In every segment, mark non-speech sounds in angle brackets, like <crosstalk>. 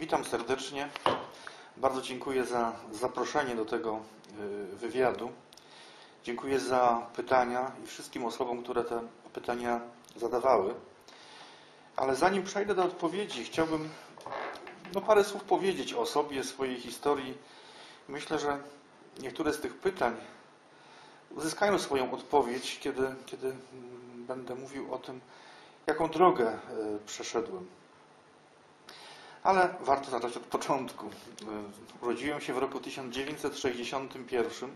Witam serdecznie. Bardzo dziękuję za zaproszenie do tego y, wywiadu. Dziękuję za pytania i wszystkim osobom, które te pytania zadawały. Ale zanim przejdę do odpowiedzi, chciałbym no, parę słów powiedzieć o sobie, swojej historii. Myślę, że niektóre z tych pytań uzyskają swoją odpowiedź, kiedy, kiedy mm, będę mówił o tym, jaką drogę y, przeszedłem. Ale warto zacząć od początku. Y, urodziłem się w roku 1961,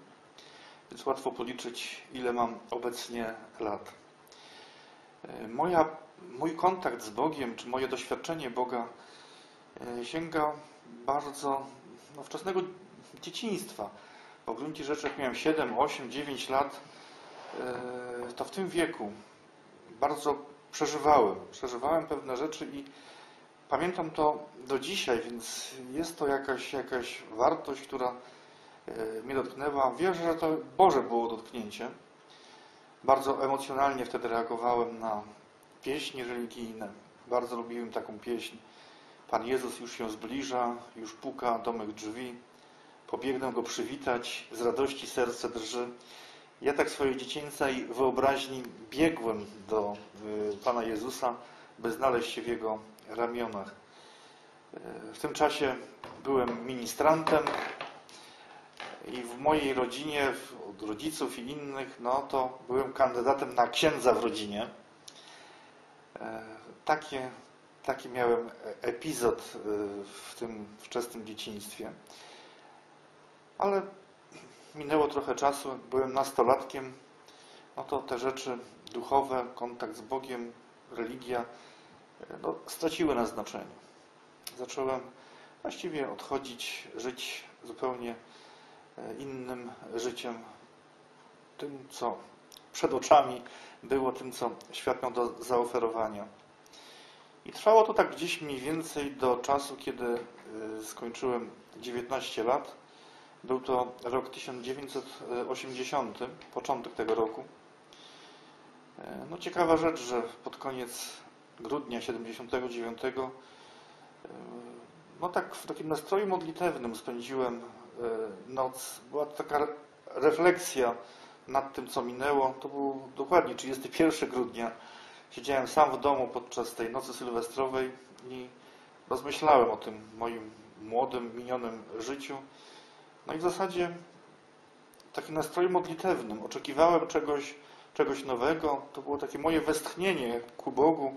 więc łatwo policzyć, ile mam obecnie lat. Y, moja, mój kontakt z Bogiem, czy moje doświadczenie Boga y, sięga bardzo no, wczesnego dzieciństwa. W gruncie rzeczy, jak miałem 7, 8, 9 lat, to w tym wieku bardzo przeżywałem. Przeżywałem pewne rzeczy i Pamiętam to do dzisiaj, więc jest to jakaś, jakaś wartość, która e, mnie dotknęła. Wierzę, że to Boże było dotknięcie. Bardzo emocjonalnie wtedy reagowałem na pieśni religijne. Bardzo lubiłem taką pieśń. Pan Jezus już się zbliża, już puka domek drzwi. Pobiegnę go przywitać, z radości serce drży. Ja tak swojej dziecięcej wyobraźni biegłem do e, Pana Jezusa, by znaleźć się w Jego ramionach. W tym czasie byłem ministrantem i w mojej rodzinie, od rodziców i innych, no to byłem kandydatem na księdza w rodzinie. E, takie, taki miałem epizod e, w tym wczesnym dzieciństwie. Ale minęło trochę czasu, byłem nastolatkiem, no to te rzeczy duchowe, kontakt z Bogiem, religia, no, straciły na znaczeniu. Zacząłem właściwie odchodzić, żyć zupełnie e, innym życiem, tym, co przed oczami było, tym, co świat miał do zaoferowania. I trwało to tak gdzieś mniej więcej do czasu, kiedy e, skończyłem 19 lat. Był to rok 1980, początek tego roku. E, no ciekawa rzecz, że pod koniec grudnia 79 no tak w takim nastroju modlitewnym spędziłem e, noc. Była taka refleksja nad tym, co minęło. To był dokładnie 31 grudnia. Siedziałem sam w domu podczas tej nocy sylwestrowej i rozmyślałem o tym moim młodym, minionym życiu. No i w zasadzie w takim nastroju modlitewnym. Oczekiwałem czegoś, czegoś nowego. To było takie moje westchnienie ku Bogu,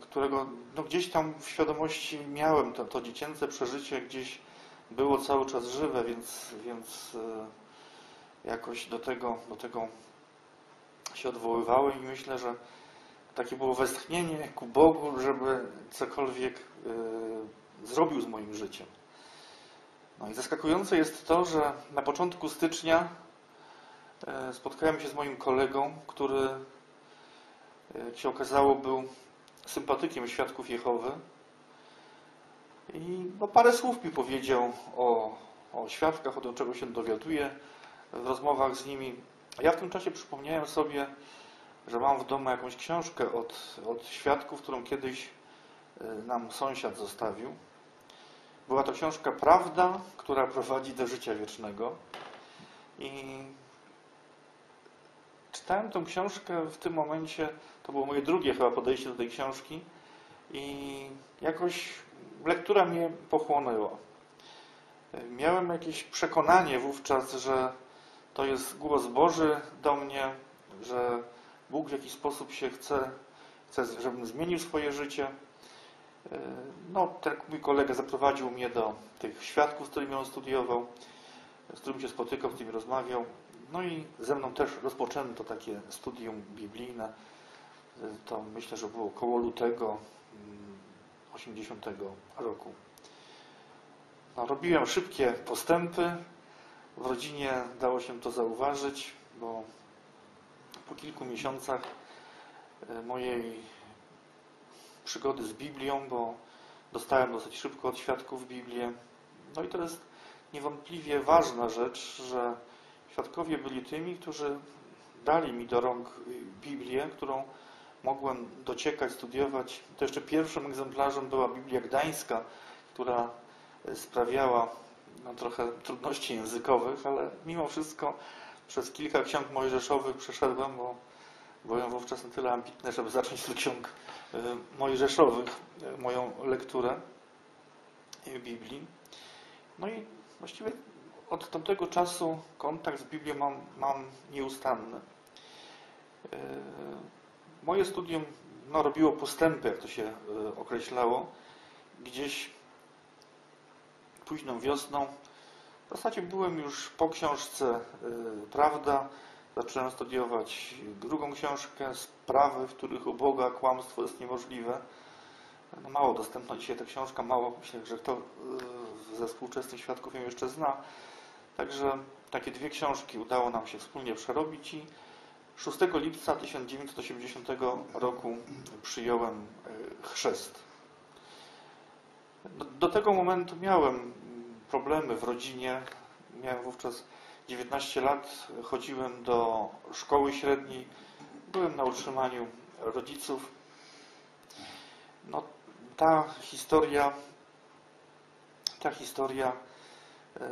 którego no, gdzieś tam w świadomości miałem, to, to dziecięce przeżycie gdzieś było cały czas żywe, więc, więc y, jakoś do tego, do tego się odwoływałem i myślę, że takie było westchnienie ku Bogu, żeby cokolwiek y, zrobił z moim życiem. No i zaskakujące jest to, że na początku stycznia spotkałem się z moim kolegą, który, jak się okazało, był sympatykiem świadków Jehowy. I no, parę słów mi powiedział o, o świadkach, o tym, czego się dowiaduje w rozmowach z nimi. Ja w tym czasie przypomniałem sobie, że mam w domu jakąś książkę od, od świadków, którą kiedyś y, nam sąsiad zostawił. Była to książka Prawda, która prowadzi do życia wiecznego. I czytałem tę książkę w tym momencie, to było moje drugie chyba podejście do tej książki i jakoś lektura mnie pochłonęła. Miałem jakieś przekonanie wówczas, że to jest głos Boży do mnie, że Bóg w jakiś sposób się chce, chce żebym zmienił swoje życie. No, tak mój kolega zaprowadził mnie do tych świadków, z którymi on studiował, z którymi się spotykał, z którymi rozmawiał. No i ze mną też rozpoczęto takie studium biblijne. To myślę, że było koło lutego 80 mm, roku. No, robiłem szybkie postępy. W rodzinie dało się to zauważyć, bo po kilku miesiącach e, mojej przygody z Biblią, bo dostałem dosyć szybko od świadków Biblię. No i to jest niewątpliwie ważna rzecz, że Świadkowie byli tymi, którzy dali mi do rąk Biblię, którą mogłem dociekać, studiować. To jeszcze pierwszym egzemplarzem była Biblia Gdańska, która sprawiała no, trochę trudności językowych, ale mimo wszystko przez kilka ksiąg mojżeszowych przeszedłem, bo byłem wówczas na tyle ambitny, żeby zacząć od ksiąg y, mojżeszowych, y, moją lekturę Biblii. No i właściwie od tamtego czasu kontakt z Biblią mam, mam nieustanny. Moje studium no, robiło postępy, jak to się określało. Gdzieś późną wiosną w zasadzie byłem już po książce Prawda, Zacząłem studiować drugą książkę, sprawy, w których u Boga kłamstwo jest niemożliwe. No mało dostępna dzisiaj ta książka, mało myślę, że kto y, ze współczesnych świadków ją jeszcze zna. Także takie dwie książki udało nam się wspólnie przerobić i 6 lipca 1980 roku przyjąłem y, chrzest. Do, do tego momentu miałem problemy w rodzinie. Miałem wówczas 19 lat chodziłem do szkoły średniej, byłem na utrzymaniu rodziców. No, ta historia, ta historia e,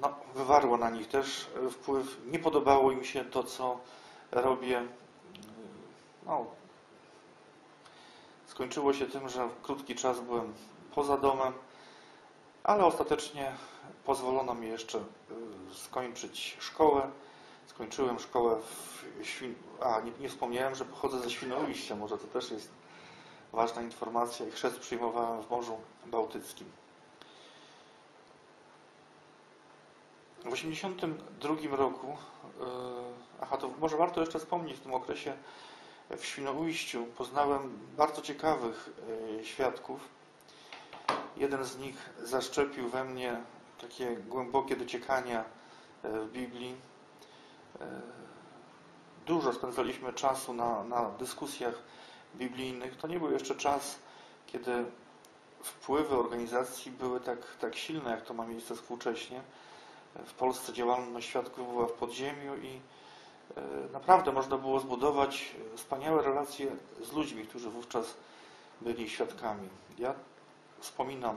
no, wywarła na nich też wpływ. Nie podobało im się to, co robię. No, skończyło się tym, że krótki czas byłem poza domem, ale ostatecznie pozwolono mi jeszcze y, skończyć szkołę. Skończyłem szkołę w Świn... A, nie, nie wspomniałem, że pochodzę ze Świnoujścia. Może to też jest ważna informacja. I chrzest przyjmowałem w Morzu Bałtyckim. W 1982 roku, yy, aha, to może warto jeszcze wspomnieć, w tym okresie w Świnoujściu poznałem bardzo ciekawych yy, świadków. Jeden z nich zaszczepił we mnie takie głębokie dociekania e, w Biblii. E, dużo spędzaliśmy czasu na, na dyskusjach biblijnych. To nie był jeszcze czas, kiedy wpływy organizacji były tak, tak silne, jak to ma miejsce współcześnie. W Polsce działalność świadków była w podziemiu i e, naprawdę można było zbudować wspaniałe relacje z ludźmi, którzy wówczas byli świadkami. Ja wspominam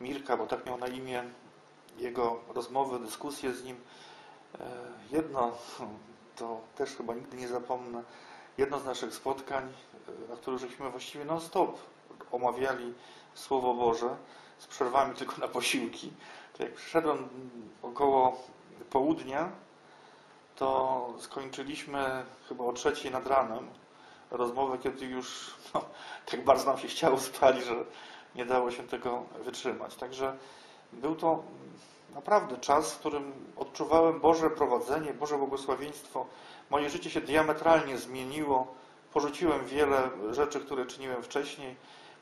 Mirka, bo tak miał na imię, jego rozmowy, dyskusje z nim. E, jedno, <laughs> to też chyba nigdy nie zapomnę, jedno z naszych spotkań, e, na których żeśmy właściwie non-stop omawiali Słowo Boże, z przerwami tylko na posiłki. To jak przyszedłem około południa, to skończyliśmy chyba o trzeciej nad ranem rozmowę, kiedy już <laughs> no, tak bardzo nam się chciało spać, że nie dało się tego wytrzymać. Także był to naprawdę czas, w którym odczuwałem Boże prowadzenie, Boże błogosławieństwo. Moje życie się diametralnie zmieniło. Porzuciłem wiele rzeczy, które czyniłem wcześniej.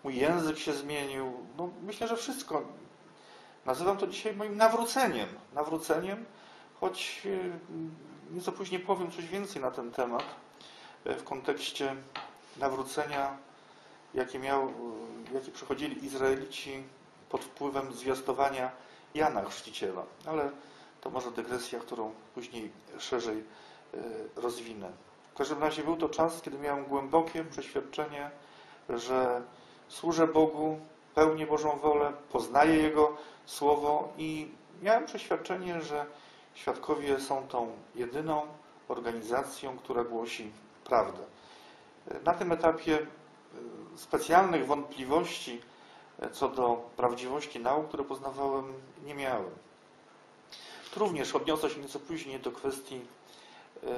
Mój język się zmienił. No, myślę, że wszystko. Nazywam to dzisiaj moim nawróceniem. Nawróceniem, choć e, nieco później powiem coś więcej na ten temat e, w kontekście nawrócenia jakie, miał, jakie przechodzili Izraelici pod wpływem zwiastowania Jana Chrzciciela. Ale to może dygresja, którą później szerzej e, rozwinę. W każdym razie był to czas, kiedy miałem głębokie przeświadczenie, że służę Bogu, pełnię Bożą wolę, poznaję Jego Słowo i miałem przeświadczenie, że świadkowie są tą jedyną organizacją, która głosi prawdę. Na tym etapie specjalnych wątpliwości e, co do prawdziwości nauk, które poznawałem, nie miałem. Również odniosę się nieco później do kwestii e,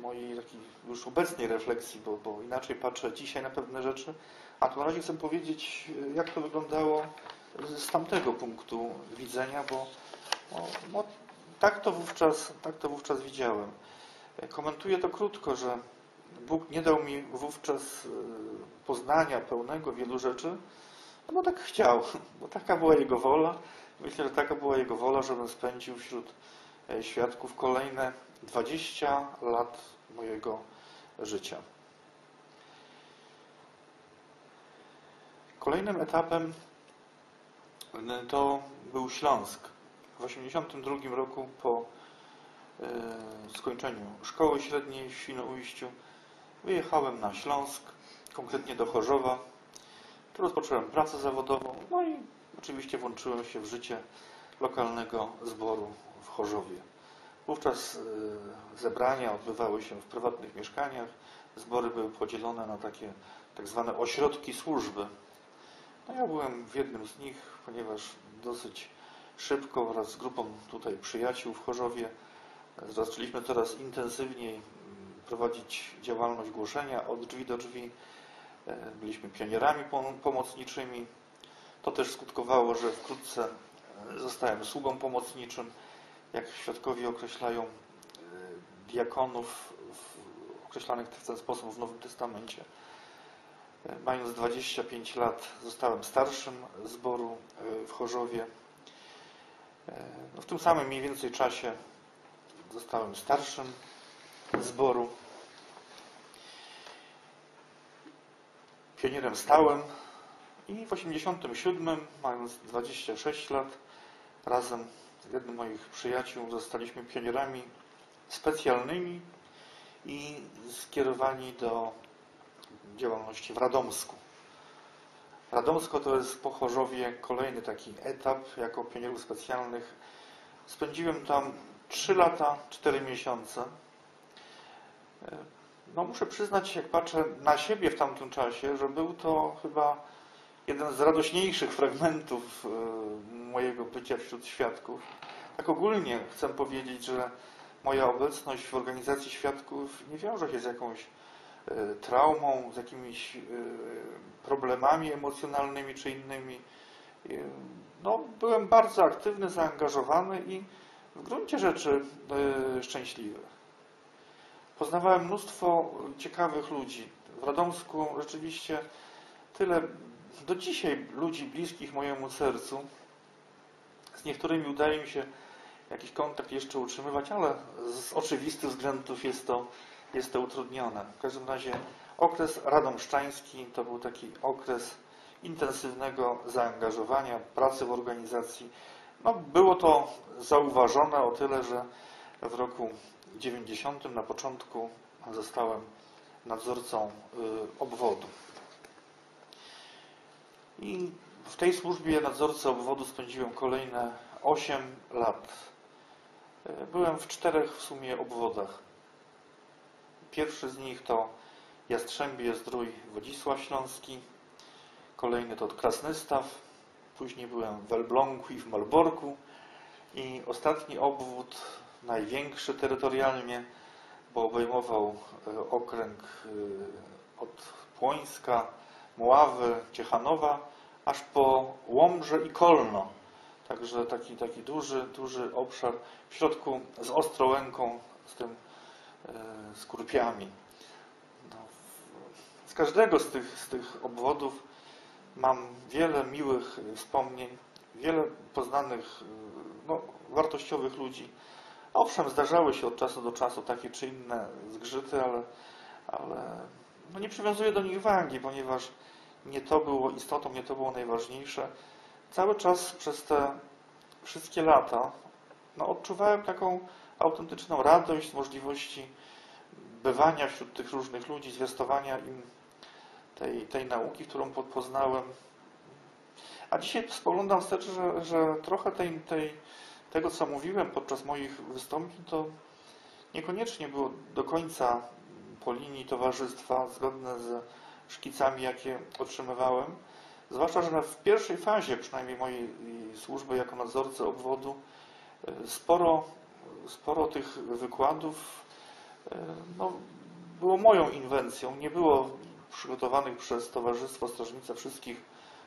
mojej takiej już obecnej refleksji, bo, bo inaczej patrzę dzisiaj na pewne rzeczy, a tu na razie chcę powiedzieć, e, jak to wyglądało z tamtego punktu widzenia, bo no, tak, to wówczas, tak to wówczas widziałem. Komentuję to krótko, że Bóg nie dał mi wówczas e, poznania pełnego wielu rzeczy, no bo tak chciał, <laughs> bo taka była Jego wola. Myślę, że taka była Jego wola, żebym spędził wśród e, świadków kolejne 20 lat mojego życia. Kolejnym etapem to był Śląsk. W 1982 roku po skończeniu szkoły średniej w Świnoujściu wyjechałem na Śląsk, konkretnie do Chorzowa. Tu rozpocząłem pracę zawodową, no i oczywiście włączyłem się w życie lokalnego zboru w Chorzowie. Wówczas y, zebrania odbywały się w prywatnych mieszkaniach. Zbory były podzielone na takie tak zwane ośrodki służby. No ja byłem w jednym z nich, ponieważ dosyć szybko wraz z grupą tutaj przyjaciół w Chorzowie zaczęliśmy coraz intensywniej prowadzić działalność głoszenia od drzwi do drzwi. Byliśmy pionierami pom- pomocniczymi. To też skutkowało, że wkrótce zostałem sługą pomocniczym, jak świadkowie określają diakonów określanych w ten sposób w Nowym Testamencie. Mając 25 lat zostałem starszym zboru w Chorzowie. E, No w tym samym mniej więcej czasie zostałem starszym zboru. Pionierem stałym i w 87, mając 26 lat, razem z jednym moich przyjaciół zostaliśmy pionierami specjalnymi i skierowani do działalności w Radomsku. Radomsko to jest po Chorzowie kolejny taki etap jako pionierów specjalnych. Spędziłem tam 3 lata, 4 miesiące. E, No muszę przyznać, jak patrzę na siebie w tamtym czasie, że był to chyba jeden z radośniejszych fragmentów e, mojego bycia wśród świadków. Tak ogólnie chcę powiedzieć, że moja obecność w organizacji świadków nie wiąże się z jakąś traumą, z jakimiś e, problemami emocjonalnymi czy innymi. E, No, byłem bardzo aktywny, zaangażowany i w gruncie rzeczy e, szczęśliwy. Poznawałem mnóstwo ciekawych ludzi. W Radomsku rzeczywiście tyle do dzisiaj ludzi bliskich mojemu sercu. Z niektórymi udaje mi się jakiś kontakt jeszcze utrzymywać, ale z oczywistych względów jest to, jest to utrudnione. W każdym razie okres radomszczański to był taki okres intensywnego zaangażowania, pracy w organizacji. No, było to zauważone o tyle, że w roku 90 na początku zostałem nadzorcą y, obwodu. I w tej służbie nadzorcy obwodu spędziłem kolejne 8 lat. Y, Byłem w czterech w sumie obwodach. Pierwszy z nich to Jastrzębie, Zdrój, Wodzisław Śląski. Kolejny to Krasnystaw. Później byłem w Elblągu i w Malborku. I ostatni obwód, największy terytorialnie, bo obejmował e, okręg e, od Płońska, Mławy, Ciechanowa, aż po Łomże i Kolno. Także taki, taki duży, duży obszar w środku z Ostrołęką, z tym z Kurpiami. No, z każdego z tych, z tych obwodów mam wiele miłych e, wspomnień, wiele poznanych, e, no, wartościowych ludzi. Owszem, zdarzały się od czasu do czasu takie czy inne zgrzyty, ale, ale no nie przywiązuję do nich wagi, ponieważ nie to było istotą, nie to było najważniejsze. Cały czas przez te wszystkie lata no, odczuwałem taką autentyczną radość z możliwości bywania wśród tych różnych ludzi, zwiastowania im tej, tej nauki, którą po- poznałem. A dzisiaj spoglądam wstecz, że, że trochę tej, tej, tego, co mówiłem podczas moich wystąpień, to niekoniecznie było do końca po linii towarzystwa zgodne ze szkicami, jakie otrzymywałem. Zwłaszcza, że w pierwszej fazie, przynajmniej mojej służby jako nadzorcy obwodu, e, sporo, sporo tych wykładów e, no, było moją inwencją. Nie było przygotowanych przez Towarzystwo Strażnice wszystkich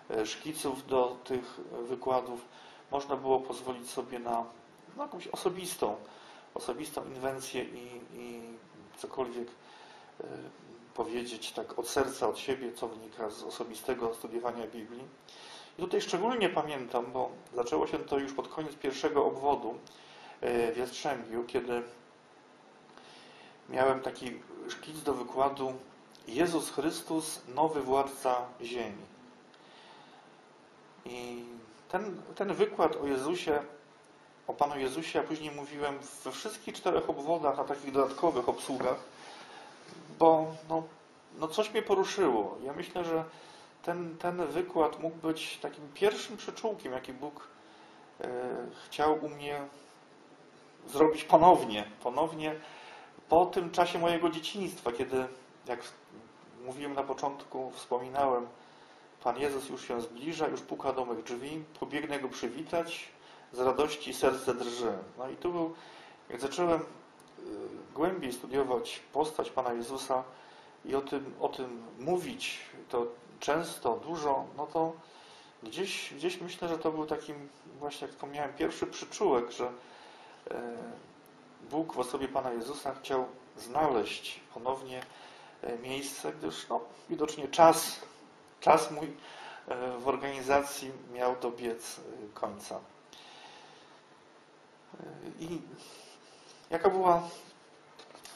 e, szkiców do tych wykładów. Można było pozwolić sobie na, jakąś osobistą, osobistą inwencję i, i cokolwiek e, powiedzieć tak od serca, od siebie, co wynika z osobistego studiowania Biblii. I tutaj szczególnie pamiętam, bo zaczęło się to już pod koniec pierwszego obwodu e, w Jastrzębiu, kiedy miałem taki szkic do wykładu Jezus Chrystus, nowy władca ziemi. I ten, ten wykład o Jezusie, o Panu Jezusie, a później mówiłem we wszystkich czterech obwodach, na takich dodatkowych obsługach, bo no, no coś mnie poruszyło. Ja myślę, że ten, ten wykład mógł być takim pierwszym przyczółkiem, jaki Bóg e, chciał u mnie zrobić ponownie. Ponownie po tym czasie mojego dzieciństwa, kiedy, jak mówiłem na początku, wspominałem, Pan Jezus już się zbliża, już puka do mych drzwi, pobiegnę Go przywitać, z radości serce drży. No i tu był, jak zacząłem y, głębiej studiować postać Pana Jezusa i o tym, o tym mówić, to często, dużo, no to gdzieś, gdzieś myślę, że to był takim, właśnie jak wspomniałem, pierwszy przyczółek, że Bóg w osobie Pana Jezusa chciał znaleźć ponownie e, miejsce, gdyż no, widocznie czas, czas mój e, w organizacji miał dobiec końca. I jaka była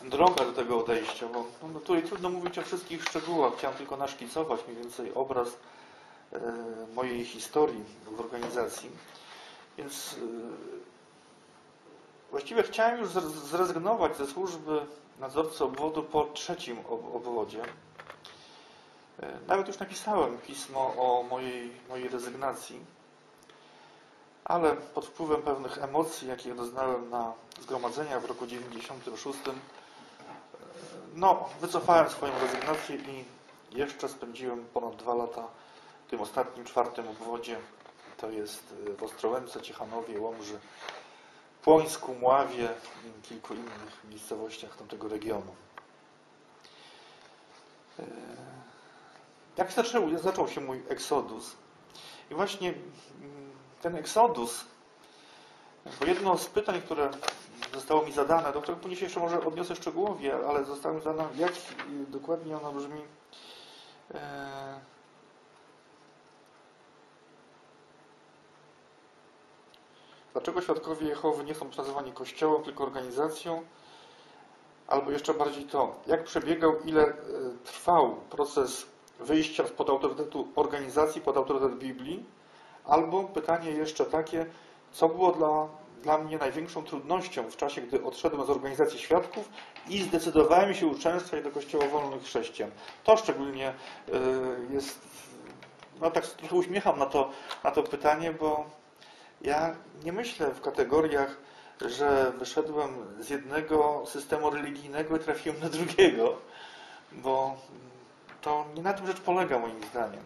droga do tego odejścia? Bo no, tutaj trudno mówić o wszystkich szczegółach. Chciałem tylko naszkicować mniej więcej obraz e, mojej historii w organizacji. Więc e, właściwie chciałem już zrezygnować ze służby nadzorcy obwodu po trzecim obwodzie. E, nawet już napisałem pismo o mojej, mojej rezygnacji ale pod wpływem pewnych emocji, jakie doznałem na zgromadzenia w roku 96, no, wycofałem swoją rezygnację i jeszcze spędziłem ponad dwa lata w tym ostatnim, czwartym obwodzie. To jest w Ostrołęce, Ciechanowie, Łomży, Płońsku, Mławie i kilku innych miejscowościach tamtego regionu. E, jak zaczął, zaczął się mój eksodus? I właśnie mm, ten eksodus, bo jedno z pytań, które zostało mi zadane, do którego później jeszcze może odniosę szczegółowie, ale zostało mi zadane, jak dokładnie ono brzmi. Dlaczego świadkowie Jehowy nie są nazywani kościołem, tylko organizacją? Albo jeszcze bardziej to, jak przebiegał, ile e, trwał proces wyjścia spod autorytetu organizacji, pod autorytet Biblii? Albo pytanie jeszcze takie, co było dla, dla mnie największą trudnością w czasie, gdy odszedłem z organizacji świadków i zdecydowałem się uczęstwiać do Kościoła Wolnych Chrześcijan. To szczególnie y, jest, no tak trochę uśmiecham na to, na to pytanie, bo ja nie myślę w kategoriach, że wyszedłem z jednego systemu religijnego i trafiłem do drugiego, bo to nie na tym rzecz polega moim zdaniem.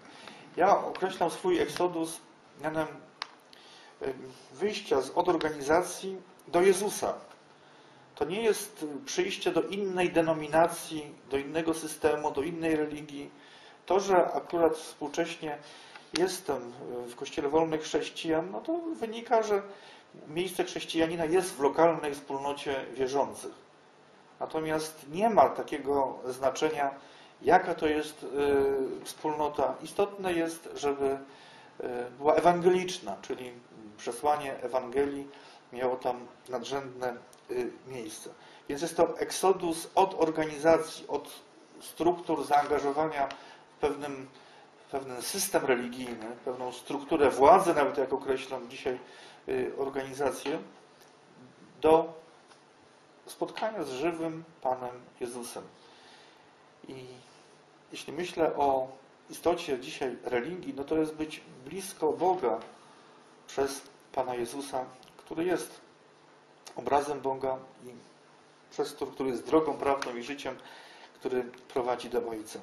Ja określam swój eksodus mianem wyjścia od organizacji do Jezusa. To nie jest przyjście do innej denominacji, do innego systemu, do innej religii. To, że akurat współcześnie jestem w Kościele Wolnych Chrześcijan, no to wynika, że miejsce chrześcijanina jest w lokalnej wspólnocie wierzących. Natomiast nie ma takiego znaczenia, jaka to jest y, wspólnota. Istotne jest, żeby E, była ewangeliczna, czyli przesłanie Ewangelii miało tam nadrzędne y, miejsce. Więc jest to eksodus od organizacji, od struktur zaangażowania w pewnym, pewien system religijny, pewną strukturę władzy, nawet jak określam dzisiaj y, organizację, do spotkania z żywym Panem Jezusem. I jeśli myślę o istocie dzisiaj religii, no to jest być blisko Boga przez Pana Jezusa, który jest obrazem Boga i przez to, który jest drogą prawdą i życiem, który prowadzi do Ojca.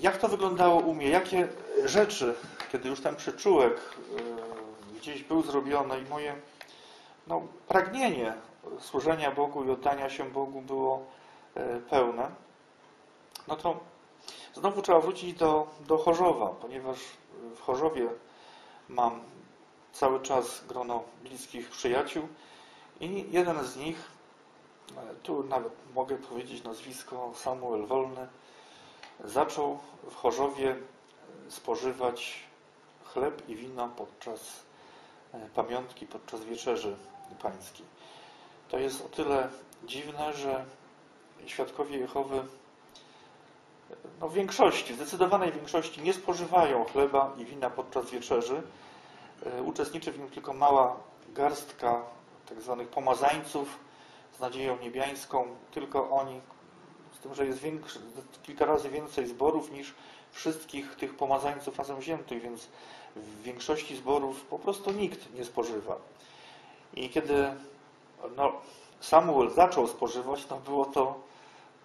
Jak to wyglądało u mnie? Jakie rzeczy, kiedy już ten przyczółek e, gdzieś był zrobiony i moje no, pragnienie służenia Bogu i oddania się Bogu było e, pełne, no to znowu trzeba wrócić do, do Chorzowa, ponieważ w Chorzowie mam cały czas grono bliskich przyjaciół i jeden z nich, tu nawet mogę powiedzieć nazwisko Samuel Wolny, zaczął w Chorzowie spożywać chleb i wino podczas e, pamiątki, podczas wieczerzy pańskiej. To jest o tyle dziwne, że świadkowie Jehowy no w większości, zdecydowanej większości nie spożywają chleba i wina podczas wieczerzy. E, uczestniczy w nim tylko mała garstka tak zwanych pomazańców z nadzieją niebiańską, tylko oni, z tym, że jest większy, kilka razy więcej zborów niż wszystkich tych pomazańców razem wziętych, więc w większości zborów po prostu nikt nie spożywa. I kiedy no, Samuel zaczął spożywać, no było to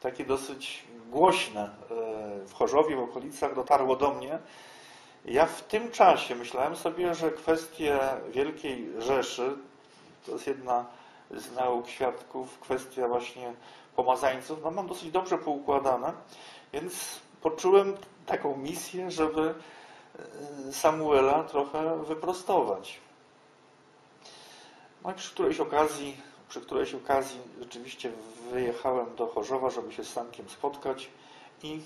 takie dosyć głośne. E, w Chorzowie, w okolicach dotarło do mnie. Ja w tym czasie myślałem sobie, że kwestie Wielkiej Rzeszy, to jest jedna z nauk świadków, kwestia właśnie pomazańców, no mam dosyć dobrze poukładane, więc poczułem taką misję, żeby e, Samuela trochę wyprostować. No i przy którejś okazji, przy którejś okazji rzeczywiście wyjechałem do Chorzowa, żeby się z Sankiem spotkać i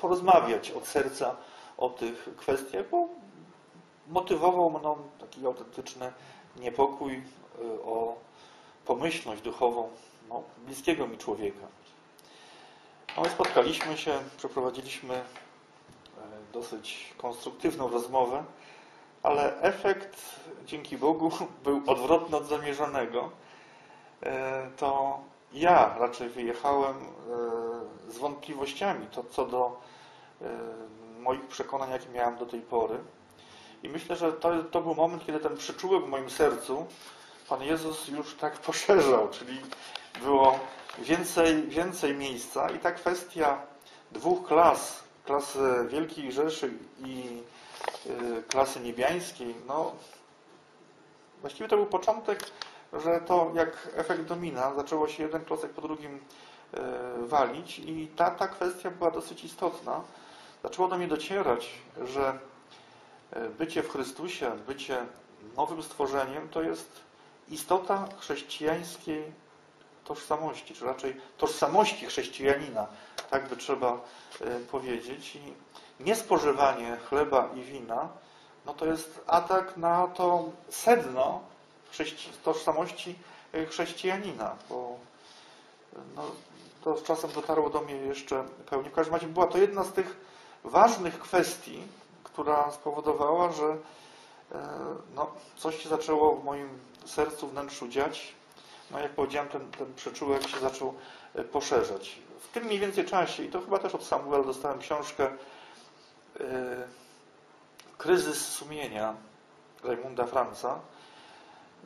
porozmawiać od serca o tych kwestiach, bo motywował mną taki autentyczny niepokój y, o pomyślność duchową no, bliskiego mi człowieka. No i spotkaliśmy się, przeprowadziliśmy e, dosyć konstruktywną rozmowę, ale efekt, dzięki Bogu, <laughs> był odwrotny od zamierzonego. E, to ja raczej wyjechałem e, z wątpliwościami to, co do moich przekonań, jakie miałem do tej pory. I myślę, że to, to był moment, kiedy ten przyczółek w moim sercu Pan Jezus już tak poszerzał, czyli było więcej, więcej miejsca i ta kwestia dwóch klas, klasy Wielkiej Rzeszy i y, klasy niebiańskiej, no właściwie to był początek, że to jak efekt domina, zaczęło się jeden klocek po drugim y, walić i ta, ta kwestia była dosyć istotna. Zaczęło do mnie docierać, że bycie w Chrystusie, bycie nowym stworzeniem to jest istota chrześcijańskiej tożsamości, czy raczej tożsamości chrześcijanina, tak by trzeba e, powiedzieć. I niespożywanie chleba i wina, no to jest atak na to sedno tożsamości e, chrześcijanina, bo no, to z czasem dotarło do mnie jeszcze pełni. W każdym razie była to jedna z tych ważnych kwestii, która spowodowała, że e, no, coś się zaczęło w moim sercu, wnętrzu dziać no jak powiedziałem, ten, ten przyczółek się zaczął e, poszerzać. W tym mniej więcej czasie, i to chyba też od Samuela dostałem książkę yy, Kryzys sumienia Raimunda Franca.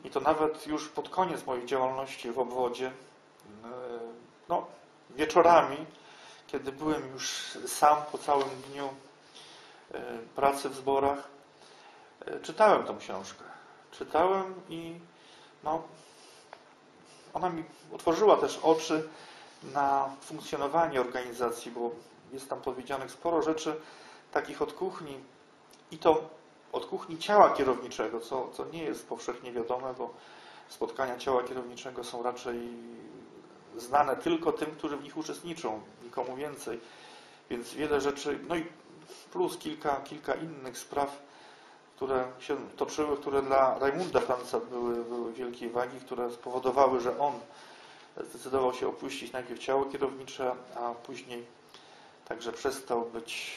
I to nawet już pod koniec mojej działalności w obwodzie, yy, no, wieczorami, kiedy byłem już sam po całym dniu yy, pracy w zborach, czytałem tą książkę. Czytałem i no, ona mi otworzyła też oczy na funkcjonowanie organizacji, bo jest tam powiedzianych sporo rzeczy takich od kuchni i to od kuchni ciała kierowniczego, co, co nie jest powszechnie wiadome, bo spotkania ciała kierowniczego są raczej znane tylko tym, którzy w nich uczestniczą, nikomu więcej. Więc wiele rzeczy, no i plus kilka, kilka innych spraw które się toczyły, które dla Rajmunda Franca były, były wielkiej wagi, które spowodowały, że on zdecydował się opuścić najpierw ciało kierownicze, a później także przestał być,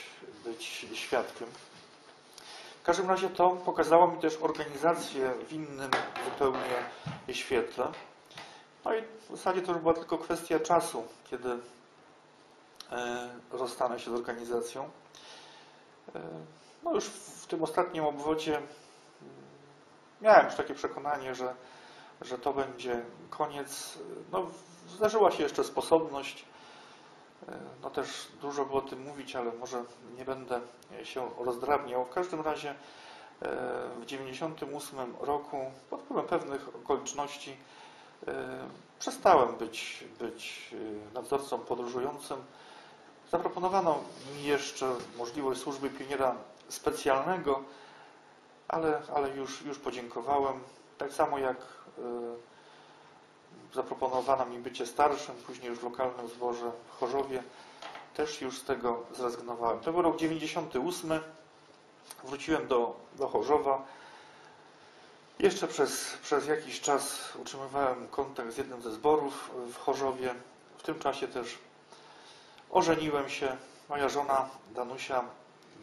być świadkiem. W każdym razie to pokazało mi też organizację w innym zupełnie świetle. No i w zasadzie to już była tylko kwestia czasu, kiedy e, rozstanę się z organizacją. No już w tym ostatnim obwodzie mm, miałem już takie przekonanie, że, że to będzie koniec. No, zdarzyła się jeszcze sposobność. E, no też dużo było o tym mówić, ale może nie będę się rozdrabniał. W każdym razie e, w 1998 roku pod wpływem pewnych okoliczności e, przestałem być, być nadzorcą podróżującym. Zaproponowano mi jeszcze możliwość służby pioniera specjalnego, ale, ale już, już podziękowałem. Tak samo jak y, zaproponowano mi bycie starszym, później już w lokalnym zborze w Chorzowie, też już z tego zrezygnowałem. To był rok 98. Wróciłem do, do Chorzowa. Jeszcze przez, przez jakiś czas utrzymywałem kontakt z jednym ze zborów w Chorzowie. W tym czasie też ożeniłem się. Moja żona Danusia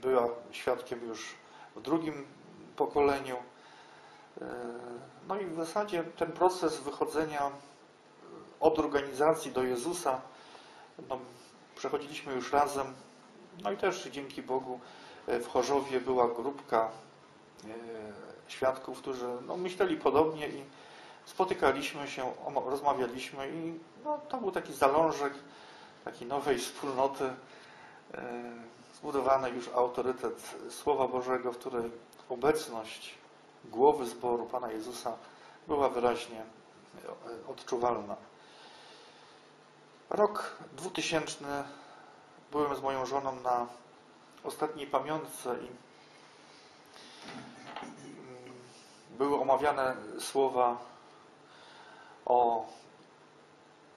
była świadkiem już w drugim pokoleniu. E, no i w zasadzie ten proces wychodzenia od organizacji do Jezusa. No, przechodziliśmy już razem. No i też dzięki Bogu e, w Chorzowie była grupka e, świadków, którzy no, myśleli podobnie i spotykaliśmy się, rozmawialiśmy i no, to był taki zalążek takiej nowej wspólnoty, zbudowany już autorytet Słowa Bożego, w której obecność głowy zboru Pana Jezusa była wyraźnie odczuwalna. Rok 2000 byłem z moją żoną na ostatniej pamiątce i były omawiane słowa o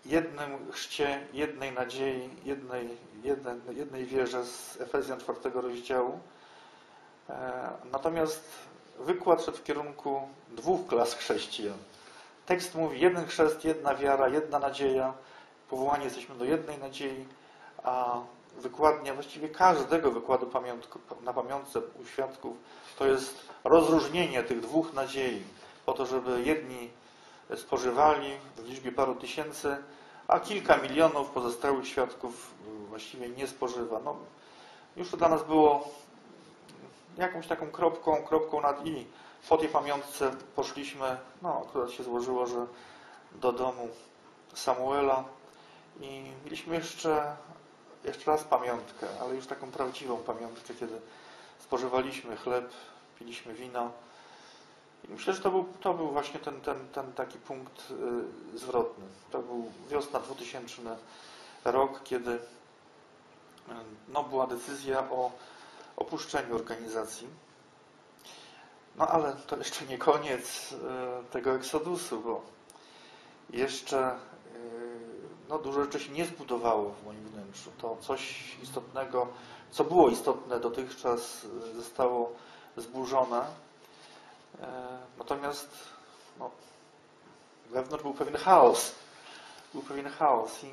jednym chrzcie, jednej nadziei, jednej, jednej, jednej wierze z Efezjan 4 rozdziału. E, Natomiast wykład szedł w kierunku dwóch klas chrześcijan. Tekst mówi jeden chrzest, jedna wiara, jedna nadzieja. Powołani jesteśmy do jednej nadziei, a wykładnia właściwie każdego wykładu na pamiątce u świadków to jest rozróżnienie tych dwóch nadziei po to, żeby jedni spożywali w liczbie paru tysięcy, a kilka milionów pozostałych świadków właściwie nie spożywa. No, już to dla nas było jakąś taką kropką, kropką nad i. Po tej pamiątce poszliśmy, no akurat się złożyło, że do domu Samuela i mieliśmy jeszcze, jeszcze raz pamiątkę, ale już taką prawdziwą pamiątkę, kiedy spożywaliśmy chleb, piliśmy wino. Myślę, że to był, to był właśnie ten, ten, ten taki punkt y, zwrotny. To był wiosna 2000 rok, kiedy y, no, była decyzja o opuszczeniu organizacji. No ale to jeszcze nie koniec y, tego eksodusu, bo jeszcze no, dużo rzeczy się nie zbudowało w moim wnętrzu. To coś istotnego, co było istotne dotychczas, zostało zburzone. E, Natomiast no, wewnątrz był pewien chaos. Był pewien chaos. I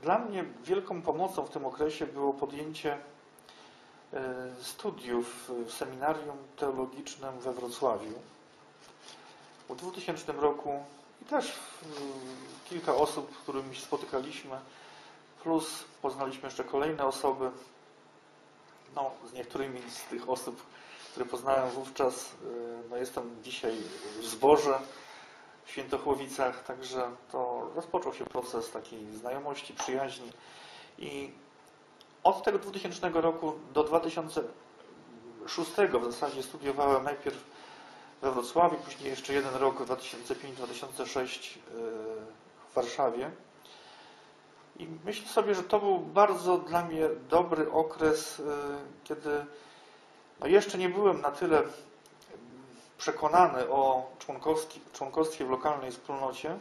dla mnie wielką pomocą w tym okresie było podjęcie e, studiów w seminarium teologicznym we Wrocławiu. W 2000 roku i też y, kilka osób, z którymi się spotykaliśmy, plus poznaliśmy jeszcze kolejne osoby. No, z niektórymi z tych osób, które poznałem wówczas, y, no jestem dzisiaj w zborze w Świętochłowicach, także to rozpoczął się proces takiej znajomości, przyjaźni i od tego 2000 roku do 2006 w zasadzie studiowałem najpierw we Wrocławiu, później jeszcze jeden rok 2005-2006 w Warszawie. I myślę sobie, że to był bardzo dla mnie dobry okres, y, kiedy no jeszcze nie byłem na tyle przekonany o członkostwie w lokalnej wspólnocie,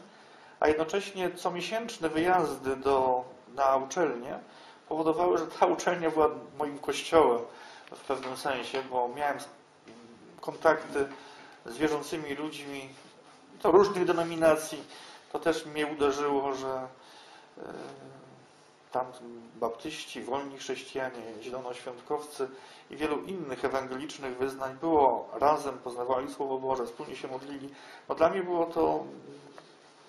a jednocześnie comiesięczne wyjazdy do, na uczelnię powodowały, że ta uczelnia była moim kościołem w pewnym sensie, bo miałem kontakty z wierzącymi ludźmi, to różnych denominacji. To też mnie uderzyło, że e, tam baptyści, wolni chrześcijanie, zielonoświątkowcy i wielu innych ewangelicznych wyznań było razem, poznawali Słowo Boże, wspólnie się modlili. No dla mnie było to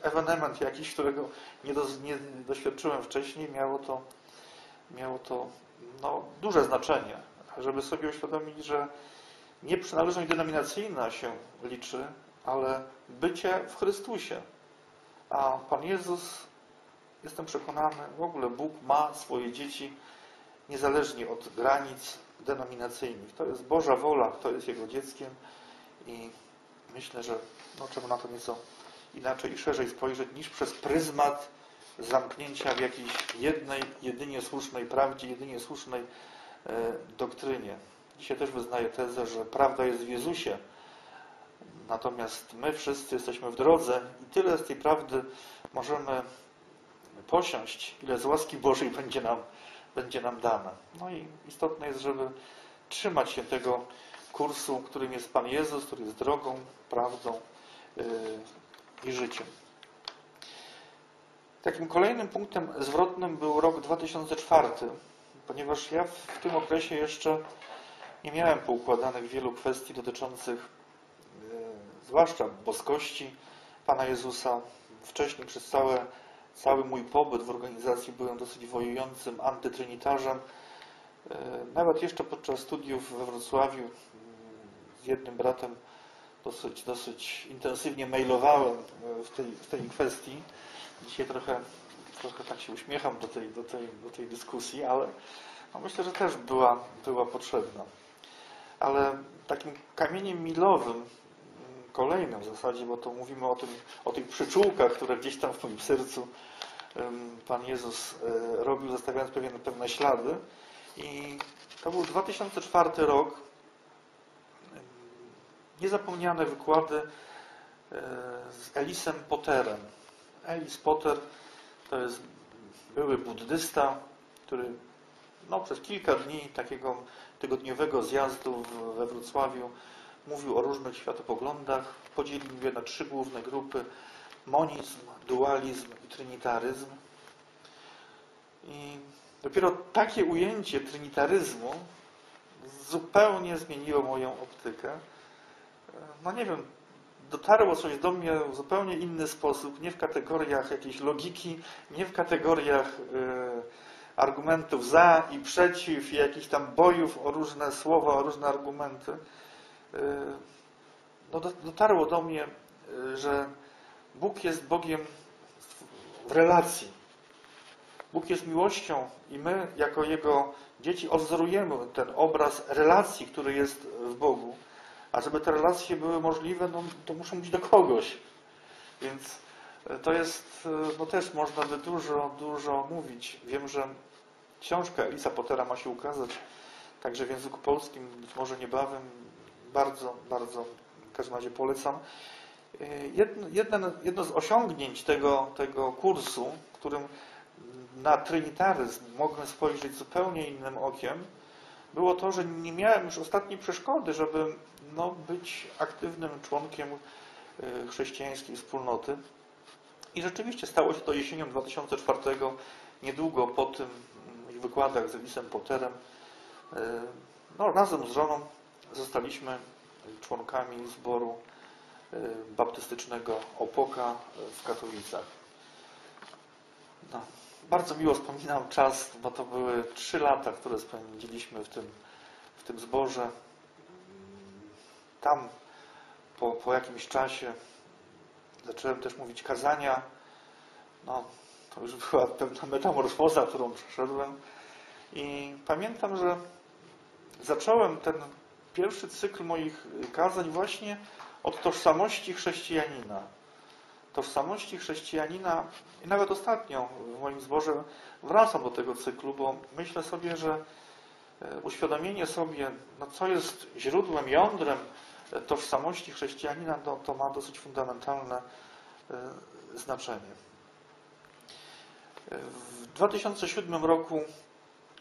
ewenement jakiś, którego nie, do, nie doświadczyłem wcześniej. Miało to, miało to no, duże znaczenie, żeby sobie uświadomić, że nie przynależność denominacyjna się liczy, ale bycie w Chrystusie. A Pan Jezus, jestem przekonany, w ogóle Bóg ma swoje dzieci niezależnie od granic denominacyjnych. To jest Boża wola, kto jest Jego dzieckiem i myślę, że no, trzeba na to nieco inaczej i szerzej spojrzeć niż przez pryzmat zamknięcia w jakiejś jednej, jedynie słusznej prawdzie, jedynie słusznej e, doktrynie. Dzisiaj też wyznaję tezę, że prawda jest w Jezusie, natomiast my wszyscy jesteśmy w drodze i tyle z tej prawdy możemy posiąść, ile z łaski Bożej będzie nam, będzie nam dane. No i istotne jest, żeby trzymać się tego kursu, którym jest Pan Jezus, który jest drogą, prawdą yy, i życiem. Takim kolejnym punktem zwrotnym był rok 2004, ponieważ ja w tym okresie jeszcze nie miałem poukładanych wielu kwestii dotyczących e, zwłaszcza boskości Pana Jezusa, wcześniej przez całe, cały mój pobyt w organizacji byłem dosyć wojującym antytrinitarzem. E, Nawet jeszcze podczas studiów we Wrocławiu mm, z jednym bratem dosyć, dosyć intensywnie mailowałem e, w tej, w tej kwestii. Dzisiaj trochę, trochę tak się uśmiecham do tej, do tej, do tej dyskusji, ale no myślę, że też była, była potrzebna. Ale takim kamieniem milowym, kolejnym w zasadzie, bo to mówimy o, tym, o tych przyczółkach, które gdzieś tam w moim sercu Pan Jezus e, robił, zostawiając pewne, pewne ślady. I to był 2004 rok. Niezapomniane wykłady e, z Elisem Potterem. Elis Potter to jest były buddysta, który no, przez kilka dni takiego tygodniowego zjazdu we Wrocławiu mówił o różnych światopoglądach, podzielił je na trzy główne grupy: monizm, dualizm i trinitaryzm. I dopiero takie ujęcie trinitaryzmu zupełnie zmieniło moją optykę. No nie wiem, dotarło coś do mnie w zupełnie inny sposób, nie w kategoriach jakiejś logiki, nie w kategoriach y, argumentów za i przeciw, i jakichś tam bojów o różne słowa, o różne argumenty. Y, no do- dotarło do mnie, y, że Bóg jest Bogiem w relacji. Bóg jest miłością i my, jako Jego dzieci, odzorujemy ten obraz relacji, który jest w Bogu. A żeby te relacje były możliwe, no, to muszą być do kogoś. Więc e, to jest, no też można by dużo, dużo mówić. Wiem, że książka Elisa Pottera ma się ukazać także w języku polskim, być może niebawem. Bardzo, bardzo w każdym razie polecam. Jedno, jedno, jedno z osiągnięć tego, tego kursu, którym na trinitaryzm mogłem spojrzeć zupełnie innym okiem, było to, że nie miałem już ostatniej przeszkody, żeby no, być aktywnym członkiem y, chrześcijańskiej wspólnoty. I rzeczywiście stało się to jesienią 2004, niedługo po tym mm, wykładach z Elisem Potterem. Y, No, razem z żoną zostaliśmy członkami zboru y, baptystycznego Opoka w Katowicach. No, bardzo miło wspominam czas, bo to były trzy lata, które spędziliśmy w tym, w tym zborze. Tam po, po jakimś czasie zacząłem też mówić kazania. No, to już była pewna metamorfoza, którą przeszedłem. I pamiętam, że zacząłem ten pierwszy cykl moich kazań właśnie od tożsamości chrześcijanina. Tożsamości chrześcijanina i nawet ostatnio w moim zborze wracam do tego cyklu, bo myślę sobie, że e, uświadomienie sobie, no co jest źródłem, jądrem e, tożsamości chrześcijanina, no, to ma dosyć fundamentalne e, znaczenie. W 2007 roku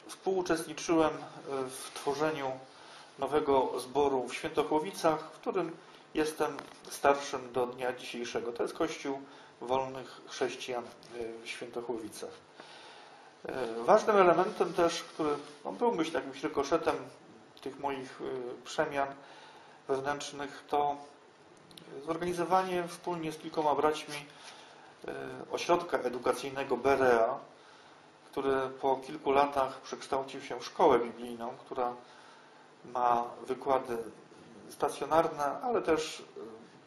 współuczestniczyłem w tworzeniu nowego zboru w Świętochłowicach, w którym jestem starszym do dnia dzisiejszego. To jest Kościół Wolnych Chrześcijan w Świętochłowicach. E, Ważnym elementem też, który no, był myślę jakimś rykoszetem tych moich e, przemian wewnętrznych, to zorganizowanie wspólnie z kilkoma braćmi e, ośrodka edukacyjnego Berea, który po kilku latach przekształcił się w szkołę biblijną, która ma wykłady stacjonarne, ale też e,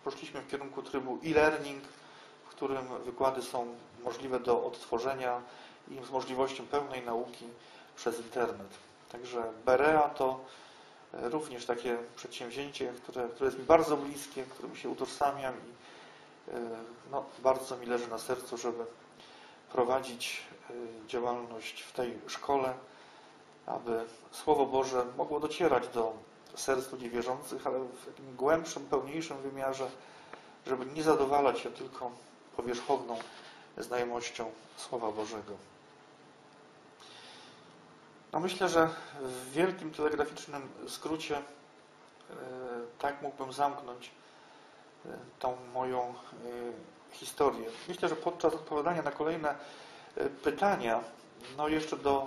poszliśmy w kierunku trybu e-learning, w którym wykłady są możliwe do odtworzenia i z możliwością pełnej nauki przez internet. Także Berea to e, również takie przedsięwzięcie, które, które jest mi bardzo bliskie, którym się utożsamiam i e, no, bardzo mi leży na sercu, żeby prowadzić działalność w tej szkole, aby Słowo Boże mogło docierać do serc ludzi wierzących, ale w takim głębszym, pełniejszym wymiarze, żeby nie zadowalać się tylko powierzchowną znajomością Słowa Bożego. No myślę, że w wielkim telegraficznym skrócie e, tak mógłbym zamknąć e, tą moją e, historię. Myślę, że podczas odpowiadania na kolejne pytania, no jeszcze do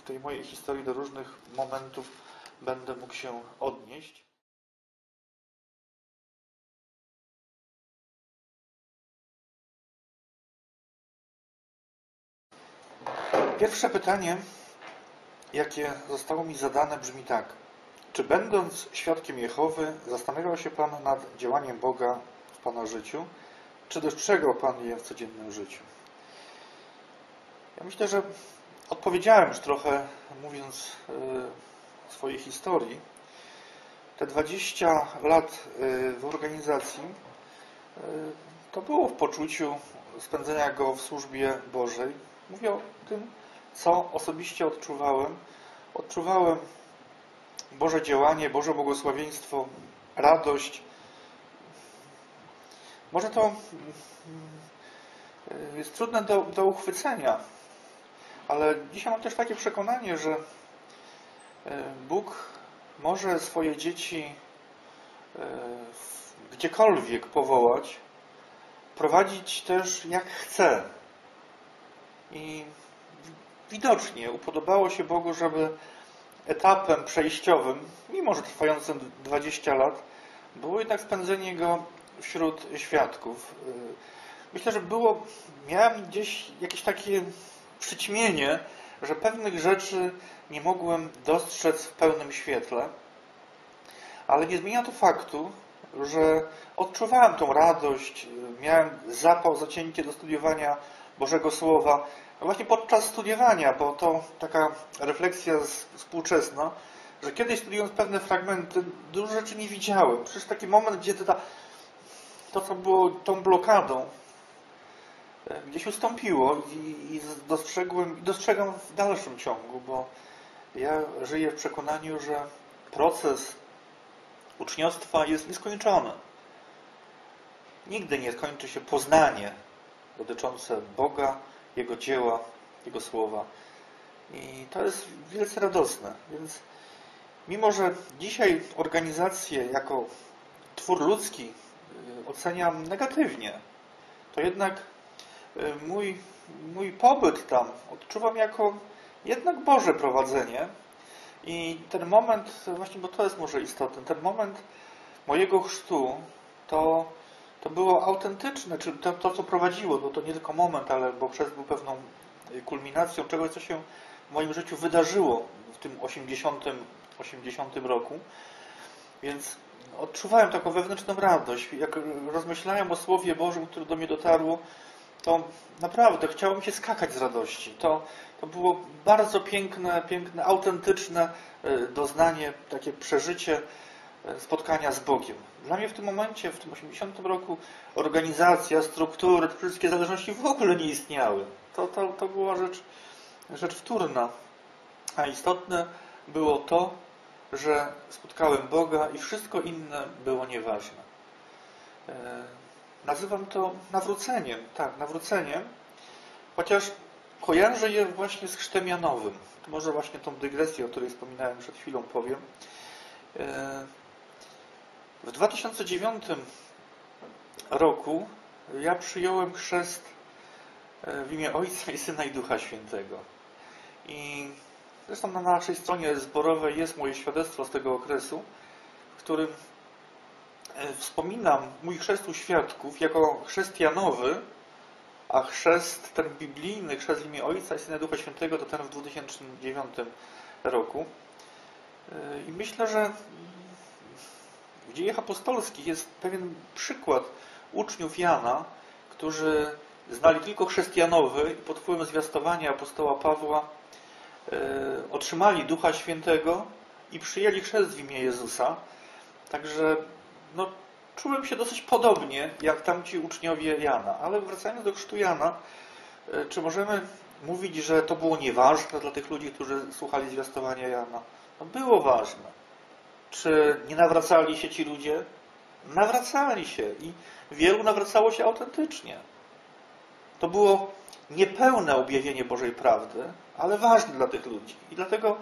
w tej mojej historii do różnych momentów będę mógł się odnieść. Pierwsze pytanie, jakie zostało mi zadane, brzmi tak. Czy będąc świadkiem Jehowy, zastanawiał się Pan nad działaniem Boga w Pana życiu? Czy dostrzegał Pan je w codziennym życiu? Ja myślę, że odpowiedziałem już trochę, mówiąc o swojej historii. Te 20 lat yy, w organizacji yy, to było w poczuciu spędzenia go w służbie Bożej. Mówię o tym, co osobiście odczuwałem. Odczuwałem Boże działanie, Boże błogosławieństwo, radość. Może to mm, jest trudne do, do uchwycenia, ale dzisiaj mam też takie przekonanie, że e, Bóg może swoje dzieci e, gdziekolwiek powołać, prowadzić też jak chce. I widocznie upodobało się Bogu, żeby etapem przejściowym, mimo że trwającym 20 lat, było jednak spędzenie go wśród świadków. Myślę, że było, miałem gdzieś jakieś takie przyćmienie, że pewnych rzeczy nie mogłem dostrzec w pełnym świetle, ale nie zmienia to faktu, że odczuwałem tą radość, miałem zapał, zacięcie do studiowania Bożego Słowa, właśnie podczas studiowania, bo to taka refleksja współczesna, że kiedyś studiując pewne fragmenty, dużo rzeczy nie widziałem. Przecież taki moment, gdzie to, to co było tą blokadą, gdzieś ustąpiło i, i dostrzegłem, dostrzegam w dalszym ciągu, bo ja żyję w przekonaniu, że proces uczniostwa jest nieskończony. Nigdy nie skończy się poznanie dotyczące Boga, Jego dzieła, Jego słowa. I to jest wielce radosne. Więc mimo, że dzisiaj organizację jako twór ludzki y, oceniam negatywnie, to jednak mój, mój pobyt tam odczuwam jako jednak Boże prowadzenie. I ten moment, właśnie, bo to jest może istotne, ten moment mojego chrztu to to było autentyczne, czy to, to, co prowadziło, bo to nie tylko moment, ale bo przez był pewną kulminacją czegoś, co się w moim życiu wydarzyło w tym 80, 80 roku. Więc odczuwałem taką wewnętrzną radość. Jak rozmyślałem o Słowie Bożym, które do mnie dotarło, to naprawdę chciało mi się skakać z radości. To, to było bardzo piękne, piękne, autentyczne e, doznanie, takie przeżycie E, spotkania z Bogiem. Dla mnie w tym momencie, w tym 80 roku, organizacja, struktury, te wszystkie zależności w ogóle nie istniały. To, to, to była rzecz, rzecz wtórna. A istotne było to, że spotkałem Boga i wszystko inne było nieważne. Nazywam to nawróceniem. Tak, nawróceniem, chociaż kojarzę je właśnie z chrztem janowym. Może właśnie tą dygresję, o której wspominałem przed chwilą, powiem. E, w 2009 roku ja przyjąłem chrzest e, w imię Ojca i Syna i Ducha Świętego. I zresztą na naszej stronie zborowej jest moje świadectwo z tego okresu, w którym wspominam mój chrzest u świadków jako chrześcijanowy, a chrzest ten biblijny, chrzest w imię Ojca i Syna Ducha Świętego to ten w 2009 roku. E, I myślę, że w dziejach apostolskich jest pewien przykład uczniów Jana, którzy znali tylko chrześcijanowy i pod wpływem zwiastowania apostoła Pawła e, otrzymali Ducha Świętego i przyjęli chrzest w imię Jezusa. Także no, czułem się dosyć podobnie jak tamci uczniowie Jana. Ale wracając do chrztu Jana, e, czy możemy mówić, że to było nieważne dla tych ludzi, którzy słuchali zwiastowania Jana? No, było ważne. Czy nie nawracali się ci ludzie? Nawracali się i wielu nawracało się autentycznie. To było niepełne objawienie Bożej prawdy, ale ważne dla tych ludzi. I dlatego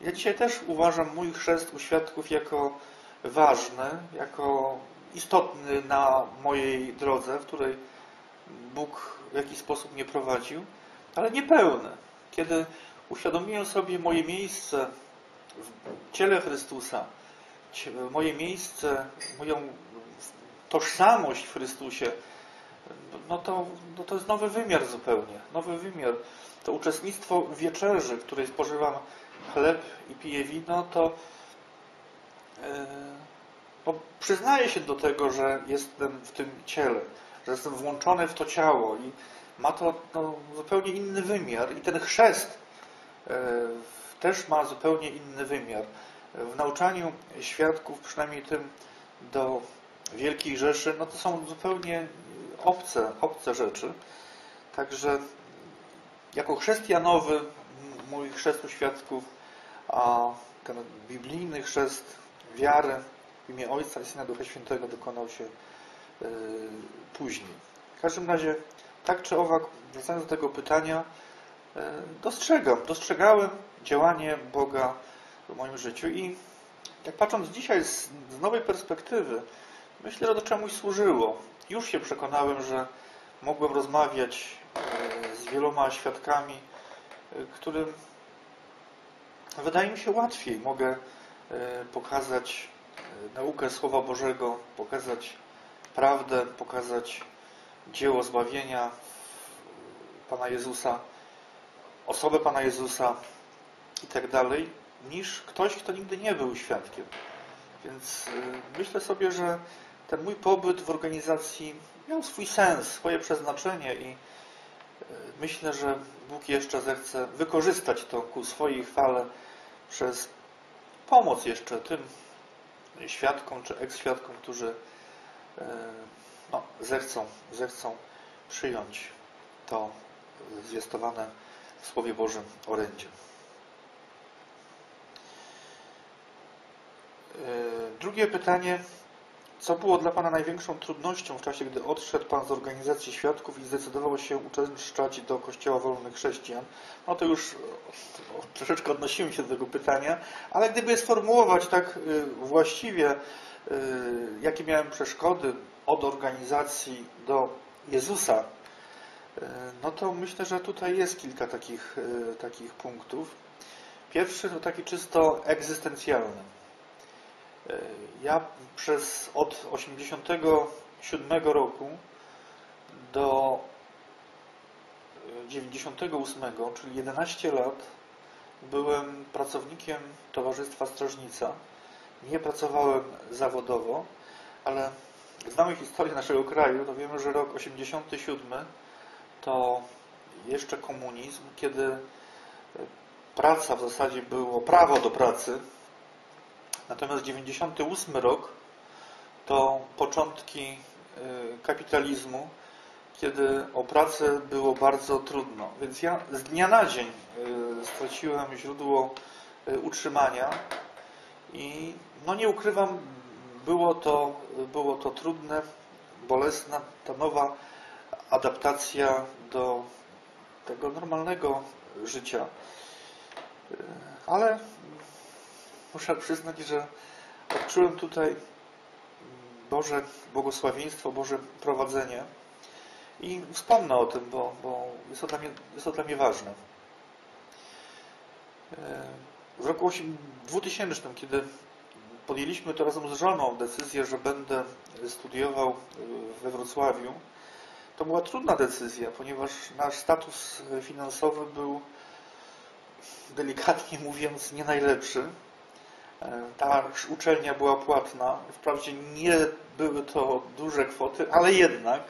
ja dzisiaj też uważam mój chrzest u świadków jako ważny, jako istotny na mojej drodze, w której Bóg w jakiś sposób mnie prowadził, ale niepełny. Kiedy uświadomiłem sobie moje miejsce w ciele Chrystusa, moje miejsce, moją tożsamość w Chrystusie, no to, no to jest nowy wymiar zupełnie. Nowy wymiar. To uczestnictwo w wieczerzy, w której spożywam chleb i piję wino, to no, przyznaję się do tego, że jestem w tym ciele, że jestem włączony w to ciało i ma to no, zupełnie inny wymiar. I ten chrzest e, też ma zupełnie inny wymiar. W nauczaniu świadków, przynajmniej tym do Wielkiej Rzeszy, no to są zupełnie obce, obce rzeczy. Także jako chrześcijanowy mój chrzest u świadków, a ten biblijny chrzest wiary w imię Ojca i Syna Ducha Świętego dokonał się yy, później. W każdym razie, tak czy owak, wracając do tego pytania, yy, dostrzegam, dostrzegałem działanie Boga w moim życiu i jak patrząc dzisiaj z, z nowej perspektywy, myślę, że to czemuś służyło. Już się przekonałem, że mogłem rozmawiać e, z wieloma świadkami, e, którym wydaje mi się łatwiej. Mogę e, pokazać naukę Słowa Bożego, pokazać prawdę, pokazać dzieło zbawienia Pana Jezusa, osobę Pana Jezusa i tak dalej, niż ktoś, kto nigdy nie był świadkiem. Więc myślę sobie, że ten mój pobyt w organizacji miał swój sens, swoje przeznaczenie i e, myślę, że Bóg jeszcze zechce wykorzystać to ku swojej chwale przez pomoc jeszcze tym świadkom czy eks-świadkom, którzy e, no, zechcą, zechcą przyjąć to zwiastowane w Słowie Bożym orędzie. E, drugie pytanie co było dla Pana największą trudnością w czasie, gdy odszedł Pan z organizacji świadków i zdecydował się uczęszczać do Kościoła Wolnych Chrześcijan? No to już troszeczkę odnosiłem się do tego pytania, ale gdyby sformułować tak y, właściwie, y, jakie miałem przeszkody od organizacji do Jezusa, y, no to myślę, że tutaj jest kilka takich, takich punktów. Pierwszy to taki czysto egzystencjalny. E, ja przez od 87 roku do 98, czyli 11 lat, byłem pracownikiem Towarzystwa Strażnica. Nie pracowałem zawodowo, ale znamy historię naszego kraju, to wiemy, że rok 87 to jeszcze komunizm, kiedy praca w zasadzie było prawo do pracy, Natomiast 98 rok to początki y, kapitalizmu, kiedy o pracę było bardzo trudno. Więc ja z dnia na dzień y, straciłem źródło y, utrzymania i no nie ukrywam, było to, było to trudne, bolesna, ta nowa adaptacja do tego normalnego życia. Ale muszę przyznać, że odczułem tutaj Boże błogosławieństwo, Boże prowadzenie i wspomnę o tym, bo, bo jest, to dla mnie, jest to dla mnie ważne. W roku 2000, kiedy podjęliśmy to razem z żoną decyzję, że będę studiował we Wrocławiu, to była trudna decyzja, ponieważ nasz status finansowy był delikatnie mówiąc nie najlepszy. Ta uczelnia była płatna. Wprawdzie nie były to duże kwoty, ale jednak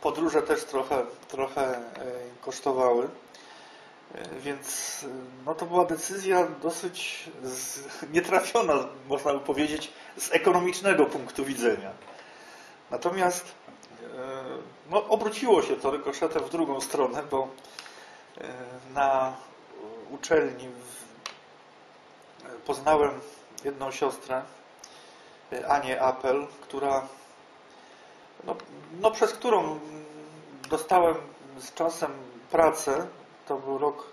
podróże też trochę, trochę e, kosztowały. E, więc no to była decyzja dosyć z, <laughs> nietrafiona, można by powiedzieć, z ekonomicznego punktu widzenia. Natomiast e, no, obróciło się to rykoszetem w drugą stronę, bo na uczelni poznałem jedną siostrę, e, Anię Apel, która, no, no, przez którą dostałem z czasem pracę, to był rok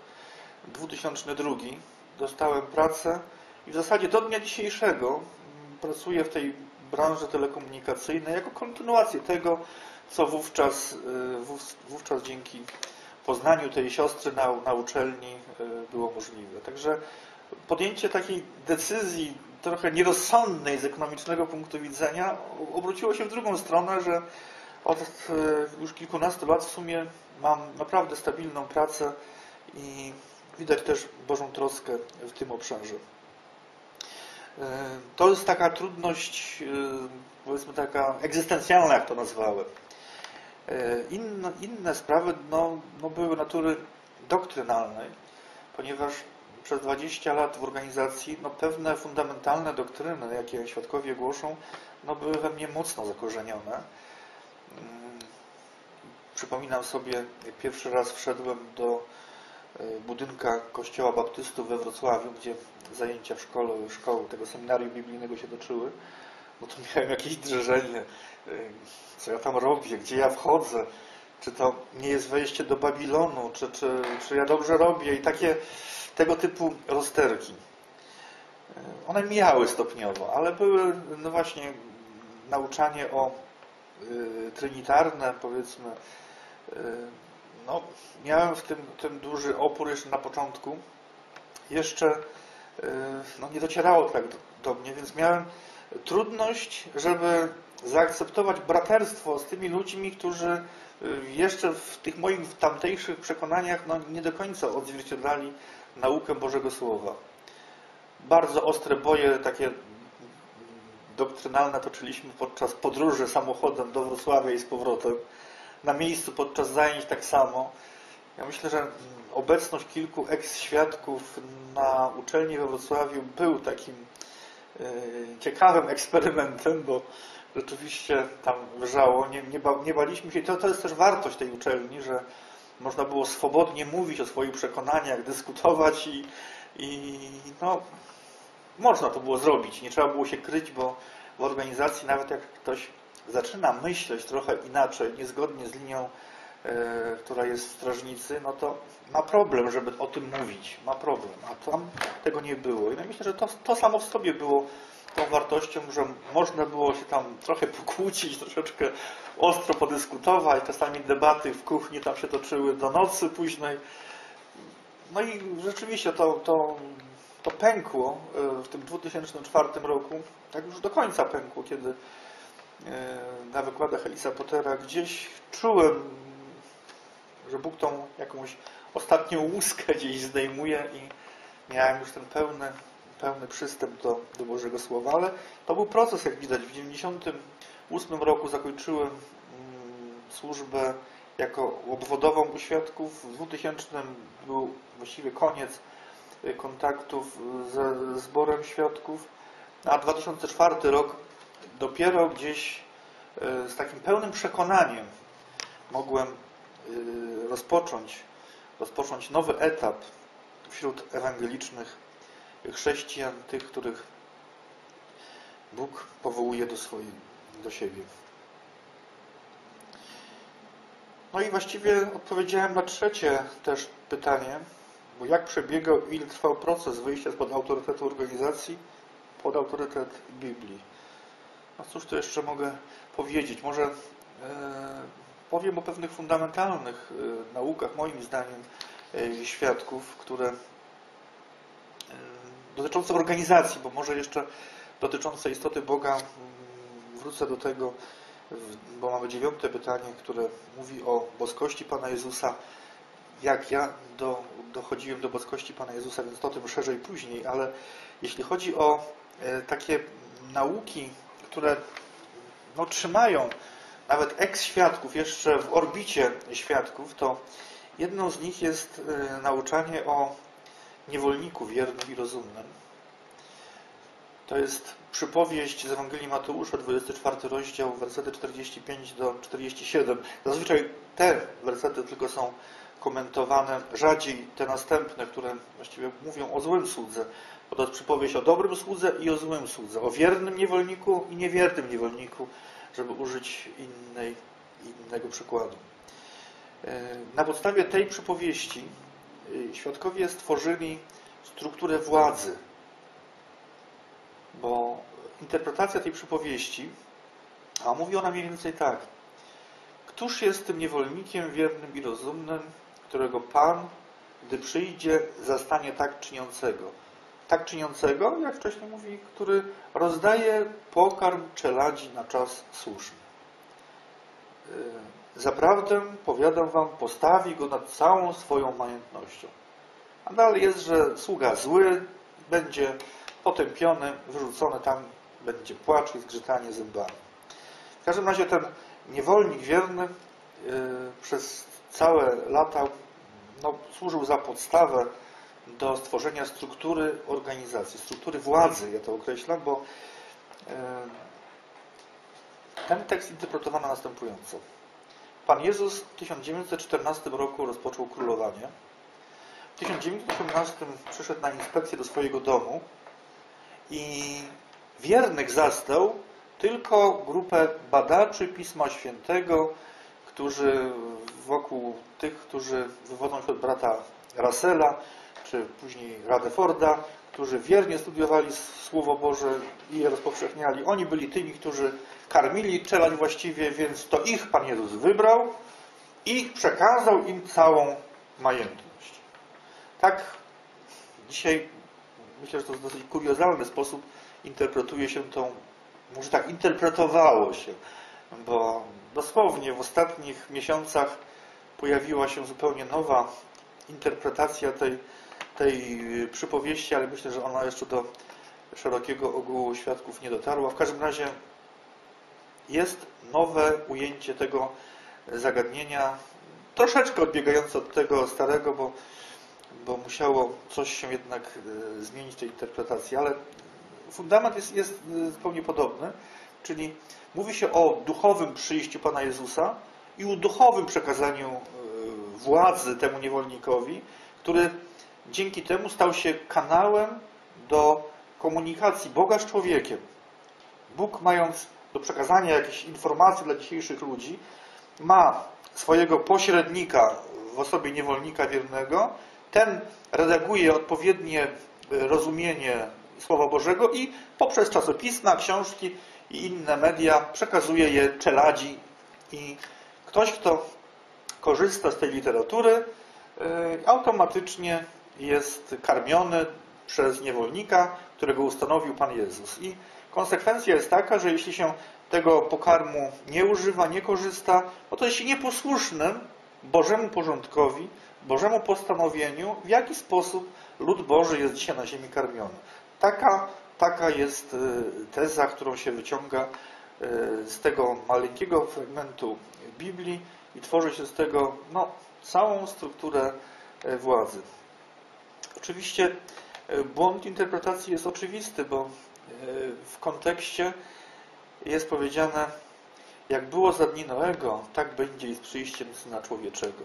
2002, dostałem pracę i w zasadzie do dnia dzisiejszego pracuję w tej branży telekomunikacyjnej jako kontynuację tego, co wówczas, e, wówczas dzięki poznaniu tej siostry na, na uczelni e, było możliwe. Także podjęcie takiej decyzji trochę nierozsądnej z ekonomicznego punktu widzenia obróciło się w drugą stronę, że Od e, już kilkunastu lat w sumie mam naprawdę stabilną pracę i widać też Bożą troskę w tym obszarze. E, to jest taka trudność, e, powiedzmy taka egzystencjalna, jak to nazwałem. Inne, inne sprawy no, no były natury doktrynalnej, ponieważ przez 20 lat w organizacji no, pewne fundamentalne doktryny, jakie świadkowie głoszą, no, były we mnie mocno zakorzenione. Mm, przypominam sobie, pierwszy raz wszedłem do e, budynka Kościoła Baptystów we Wrocławiu, gdzie zajęcia w szkole, szkoły tego seminarium biblijnego się toczyły, bo to miałem jakieś drżenie, e, co ja tam robię, gdzie ja wchodzę, czy to nie jest wejście do Babilonu, czy, czy, czy ja dobrze robię? I takie tego typu rozterki. E, one mijały stopniowo, ale były, no właśnie, nauczanie o y, trinitarne, powiedzmy, y, no, miałem w tym, tym duży opór jeszcze na początku. Jeszcze y, no, nie docierało tak do, do mnie, więc miałem trudność, żeby zaakceptować braterstwo z tymi ludźmi, którzy jeszcze w tych moich tamtejszych przekonaniach no, nie do końca odzwierciedlali naukę Bożego Słowa. Bardzo ostre boje, takie doktrynalne toczyliśmy podczas podróży samochodem do Wrocławia i z powrotem. Na miejscu podczas zajęć tak samo. Ja myślę, że obecność kilku eks-świadków na uczelni we Wrocławiu był takim e, ciekawym eksperymentem, bo rzeczywiście tam wrzało. Nie, nie, ba, nie baliśmy się. To, to jest też wartość tej uczelni, że można było swobodnie mówić o swoich przekonaniach, dyskutować i, i no, można to było zrobić. Nie trzeba było się kryć, bo w organizacji nawet jak ktoś zaczyna myśleć trochę inaczej, niezgodnie z linią, e, która jest w strażnicy, no to ma problem, żeby o tym mówić. Ma problem, a tam tego nie było. I no myślę, że to, to samo w sobie było tą wartością, że można było się tam trochę pokłócić, troszeczkę ostro podyskutować. Czasami debaty w kuchni tam się toczyły do nocy późnej. No i rzeczywiście to, to, to pękło e, w tym 2004 roku, tak już do końca pękło, kiedy e, na wykładach Elisa Pottera gdzieś czułem, że Bóg tą jakąś ostatnią łuskę gdzieś zdejmuje i miałem już ten pełny pełny przystęp do, do Bożego Słowa, ale to był proces, jak widać. W 1998 roku zakończyłem mm, służbę jako obwodową u świadków. W 2000 był właściwie koniec y, kontaktów ze zborem świadków, a 2004 rok dopiero gdzieś y, z takim pełnym przekonaniem mogłem y, rozpocząć, rozpocząć nowy etap wśród ewangelicznych chrześcijan, tych, których Bóg powołuje do, swojej, do siebie. No i właściwie odpowiedziałem na trzecie też pytanie, bo jak przebiegał i ile trwał proces wyjścia spod autorytetu organizacji pod autorytet Biblii. No cóż tu jeszcze mogę powiedzieć? Może e, powiem o pewnych fundamentalnych e, naukach, moim zdaniem, e, świadków, które dotyczące organizacji, bo może jeszcze dotyczące istoty Boga mm, wrócę do tego, bo mamy dziewiąte pytanie, które mówi o boskości Pana Jezusa. Jak ja do, dochodziłem do boskości Pana Jezusa, więc o tym szerzej później, ale jeśli chodzi o e, takie nauki, które no, trzymają nawet eks-świadków jeszcze w orbicie świadków, to jedną z nich jest e, nauczanie o niewolniku wiernym i rozumnym. To jest przypowieść z Ewangelii Mateusza, 24 rozdział, wersety 45 do 47. Zazwyczaj te wersety tylko są komentowane, rzadziej te następne, które właściwie mówią o złym słudze. Bo to jest przypowieść o dobrym słudze i o złym słudze, o wiernym niewolniku i niewiernym niewolniku, żeby użyć innej, innego przykładu. E, na podstawie tej przypowieści świadkowie stworzyli strukturę władzy, bo interpretacja tej przypowieści, a mówi ona mniej więcej tak. Któż jest tym niewolnikiem wiernym i rozumnym, którego Pan, gdy przyjdzie, zastanie tak czyniącego? Tak czyniącego, jak wcześniej mówi, który rozdaje pokarm czeladzi na czas słuszny. Zaprawdę, powiadam wam, postawi go nad całą swoją majątnością. A dalej jest, że sługa zły będzie potępiony, wyrzucony tam, będzie płacz i zgrzytanie zębami. W każdym razie ten niewolnik wierny yy, przez całe lata no, służył za podstawę do stworzenia struktury organizacji, struktury władzy, ja to określam, bo yy, ten tekst interpretowano następująco. Pan Jezus w 1914 roku rozpoczął królowanie. W 1918 przyszedł na inspekcję do swojego domu i wiernych zastał tylko grupę badaczy Pisma Świętego, którzy wokół tych, którzy wywodzą się od brata Russella, czy później Radeforda, którzy wiernie studiowali Słowo Boże i je rozpowszechniali. Oni byli tymi, którzy karmili czelać właściwie, więc to ich Pan Jezus wybrał i przekazał im całą majętność. Tak dzisiaj myślę, że to w dosyć kuriozalny sposób interpretuje się tą, może tak interpretowało się, bo dosłownie w ostatnich miesiącach pojawiła się zupełnie nowa interpretacja tej, tej przypowieści, ale myślę, że ona jeszcze do szerokiego ogółu świadków nie dotarła. W każdym razie jest nowe ujęcie tego zagadnienia, troszeczkę odbiegające od tego starego, bo, bo musiało coś się jednak e, zmienić w tej interpretacji, ale fundament jest, jest e, zupełnie podobny, czyli mówi się o duchowym przyjściu Pana Jezusa i o duchowym przekazaniu e, władzy temu niewolnikowi, który dzięki temu stał się kanałem do komunikacji Boga z człowiekiem. Bóg mając do przekazania jakichś informacji dla dzisiejszych ludzi, ma swojego pośrednika w osobie niewolnika wiernego, ten redaguje odpowiednie rozumienie Słowa Bożego i poprzez czasopisma, książki i inne media przekazuje je czeladzi i ktoś, kto korzysta z tej literatury, y, automatycznie jest karmiony przez niewolnika, którego ustanowił Pan Jezus. I Konsekwencja jest taka, że jeśli się tego pokarmu nie używa, nie korzysta, no to jest się nieposłusznym Bożemu porządkowi, Bożemu postanowieniu, w jaki sposób lud Boży jest dzisiaj na ziemi karmiony. Taka, taka jest y, teza, którą się wyciąga y, z tego maleńkiego fragmentu Biblii i tworzy się z tego no, całą strukturę y, władzy. Oczywiście błąd interpretacji jest oczywisty, bo w kontekście jest powiedziane, jak było za dni Noego, tak będzie i z przyjściem Syna Człowieczego.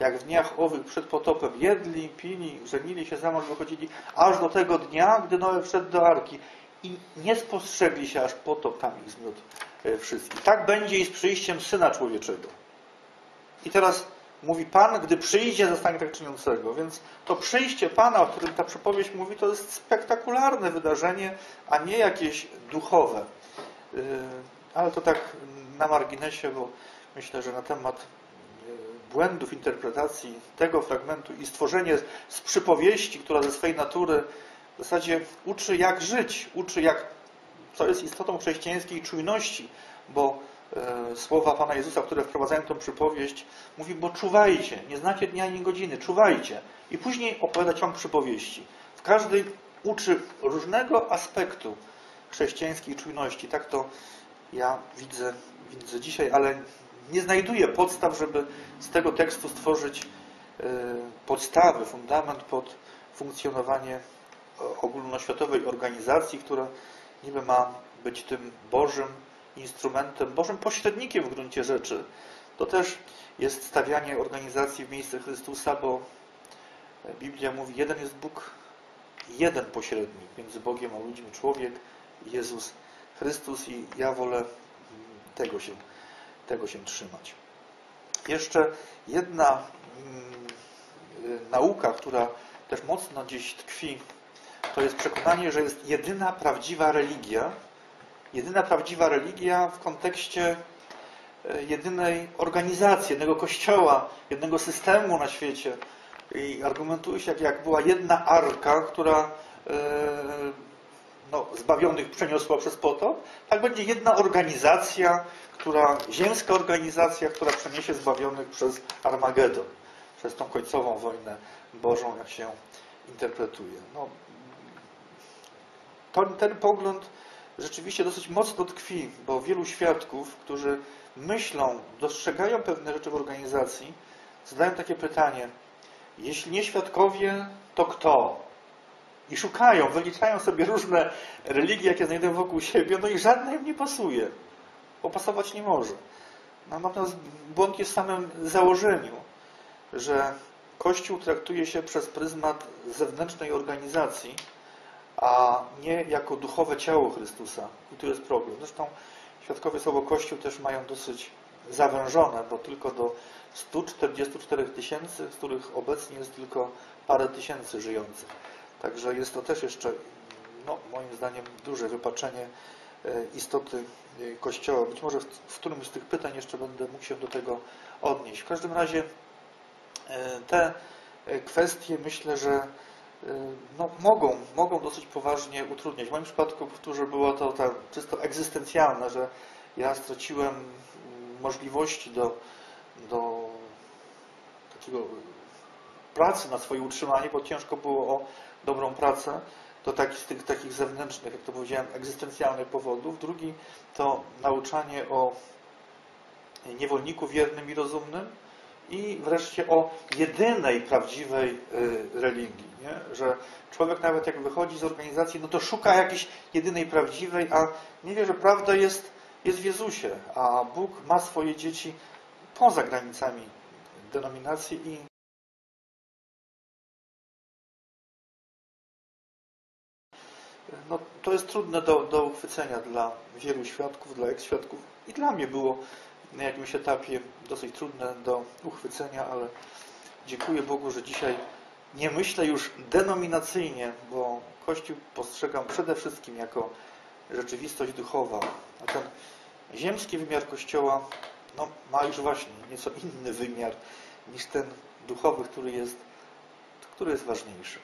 Jak w dniach owych przed potopem jedli, pili, żenili się za mąż, wychodzili, aż do tego dnia, gdy Noe wszedł do Arki i nie spostrzegli się, aż potop tam ich zmiótł e, wszystkich. Tak będzie i z przyjściem Syna Człowieczego. I teraz mówi Pan, gdy przyjdzie, zostanie tak czyniącego. Więc to przyjście Pana, o którym ta przypowieść mówi, to jest spektakularne wydarzenie, a nie jakieś duchowe. Yy, ale to tak na marginesie, bo myślę, że na temat yy, błędów interpretacji tego fragmentu i stworzenie z przypowieści, która ze swej natury w zasadzie uczy jak żyć, uczy jak, co jest istotą chrześcijańskiej czujności, bo słowa Pana Jezusa, które wprowadzają tą przypowieść, mówi, bo czuwajcie, nie znacie dnia ani godziny, czuwajcie. I później opowiada ciąg przypowieści. W każdej uczy różnego aspektu chrześcijańskiej czujności. Tak to ja widzę, widzę dzisiaj, ale nie znajduję podstaw, żeby z tego tekstu stworzyć e, podstawy, fundament pod funkcjonowanie ogólnoświatowej organizacji, która niby ma być tym Bożym instrumentem, Bożym pośrednikiem w gruncie rzeczy. To też jest stawianie organizacji w miejsce Chrystusa, bo Biblia mówi, jeden jest Bóg, jeden pośrednik między Bogiem a ludźmi, człowiek, Jezus Chrystus i ja wolę tego się, tego się trzymać. Jeszcze jedna mm, nauka, która też mocno gdzieś tkwi, to jest przekonanie, że jest jedyna prawdziwa religia, jedyna prawdziwa religia w kontekście e, jedynej organizacji, jednego kościoła, jednego systemu na świecie. I argumentuje się, jak, była jedna arka, która e, no, zbawionych przeniosła przez potop, tak będzie jedna organizacja, która, ziemska organizacja, która przeniesie zbawionych przez Armagedon, przez tą końcową wojnę Bożą, jak się interpretuje. No, ten pogląd rzeczywiście dosyć mocno tkwi, bo wielu świadków, którzy myślą, dostrzegają pewne rzeczy w organizacji, zadają takie pytanie, jeśli nie świadkowie, to kto? I szukają, wyliczają sobie różne religie, jakie znajdują wokół siebie, no i żadna im nie pasuje. Bo pasować nie może. No, natomiast błąd jest w samym założeniu, że Kościół traktuje się przez pryzmat zewnętrznej organizacji, a nie jako duchowe ciało Chrystusa. I tu jest problem. Zresztą świadkowie słowo Kościół też mają dosyć zawężone, bo tylko do 144 tysięcy, z których obecnie jest tylko parę tysięcy żyjących. Także jest to też jeszcze, no, moim zdaniem, duże wypaczenie e, istoty e, Kościoła. Być może w, którymś z tych pytań jeszcze będę mógł się do tego odnieść. W każdym razie e, te kwestie myślę, że no, mogą, mogą dosyć poważnie utrudniać. W moim przypadku, powtórzę, było to ta czysto egzystencjalne, że ja straciłem możliwości do, do takiego pracy na swoje utrzymanie, bo ciężko było o dobrą pracę, to taki, z tych takich zewnętrznych, jak to powiedziałem, egzystencjalnych powodów. Drugi to nauczanie o niewolniku wiernym i rozumnym i wreszcie o jedynej prawdziwej y, religii. Nie? Że człowiek nawet jak wychodzi z organizacji, no to szuka jakiejś jedynej prawdziwej, a nie wie, że prawda jest, jest w Jezusie, a Bóg ma swoje dzieci poza granicami denominacji i no, to jest trudne do, do uchwycenia dla wielu świadków, dla eks-świadków i dla mnie było na jakimś etapie dosyć trudne do uchwycenia, ale dziękuję Bogu, że dzisiaj nie myślę już denominacyjnie, bo Kościół postrzegam przede wszystkim jako rzeczywistość duchowa. A ten ziemski wymiar Kościoła no, ma już właśnie nieco inny wymiar niż ten duchowy, który jest, który jest ważniejszy.